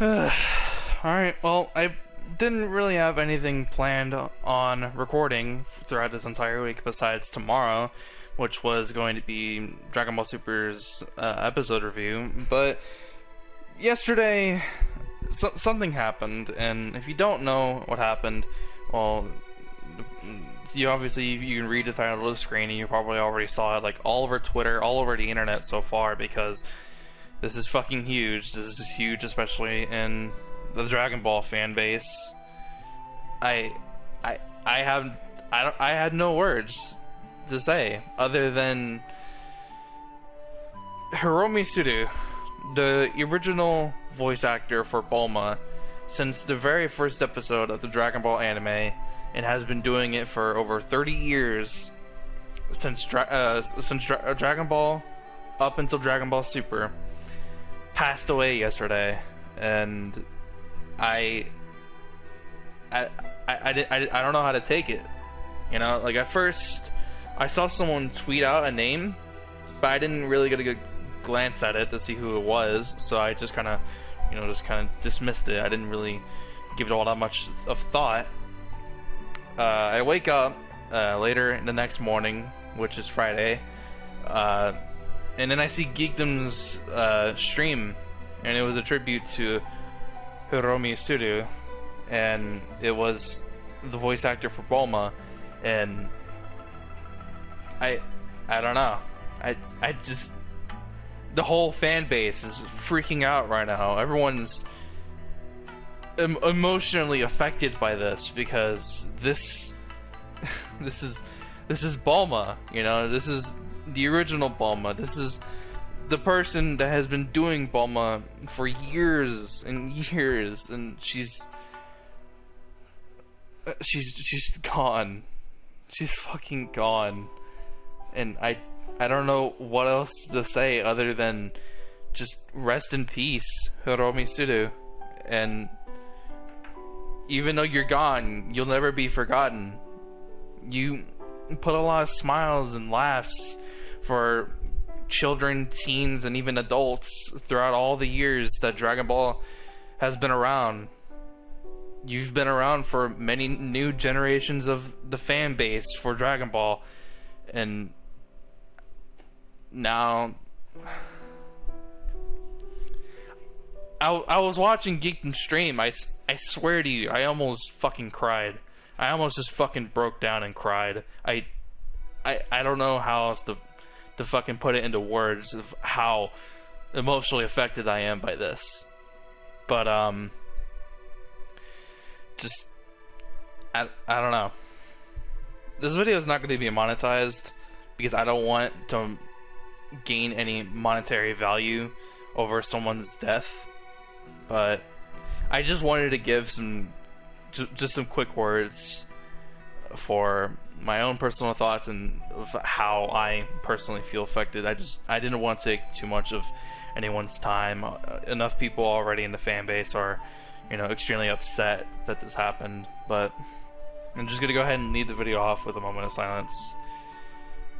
Alright, well, I didn't really have anything planned on recording throughout this entire week besides tomorrow, which was going to be Dragon Ball Super's uh, episode review, but yesterday so something happened, and if you don't know what happened, well, you obviously you can read the title of the screen and you probably already saw it like all over Twitter, all over the internet so far because this is fucking huge. This is huge, especially in the Dragon Ball fan base. I, I, I have, I don't, I had no words to say other than Hiromi Tsuru, the original voice actor for Bulma, since the very first episode of the Dragon Ball anime, and has been doing it for over 30 years since uh, since Dra Dragon Ball up until Dragon Ball Super passed away yesterday, and I, I, I, I, I, don't know how to take it. You know, like at first, I saw someone tweet out a name, but I didn't really get a good glance at it to see who it was, so I just kind of, you know, just kind of dismissed it. I didn't really give it all that much of thought. Uh, I wake up uh, later in the next morning, which is Friday, uh, and then I see Geekdom's uh, stream, and it was a tribute to Hiromi Tsuru, and it was the voice actor for Bulma, and I, I don't know, I, I just, the whole fan base is freaking out right now. Everyone's em emotionally affected by this because this, this is, this is Bulma, you know, this is the original Bulma. This is the person that has been doing Bulma for years and years, and she's uh, she's she's gone. She's fucking gone, and I I don't know what else to say other than just rest in peace, Hiromi Tsuru, and even though you're gone, you'll never be forgotten. You put a lot of smiles and laughs for children, teens, and even adults throughout all the years that Dragon Ball has been around. You've been around for many new generations of the fan base for Dragon Ball, and now I, I was watching Geekdom stream. I, I swear to you, I almost fucking cried. I almost just fucking broke down and cried. I I I don't know how else to to fucking put it into words of how emotionally affected I am by this. But um just I I don't know. This video is not going to be monetized because I don't want to gain any monetary value over someone's death. But I just wanted to give some just some quick words for my own personal thoughts and how I personally feel affected. I just I didn't want to take too much of anyone's time. Uh, enough people already in the fan base are, you know, extremely upset that this happened. But I'm just gonna go ahead and lead the video off with a moment of silence.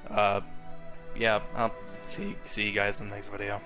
Uh, yeah, I'll see see you guys in the next video.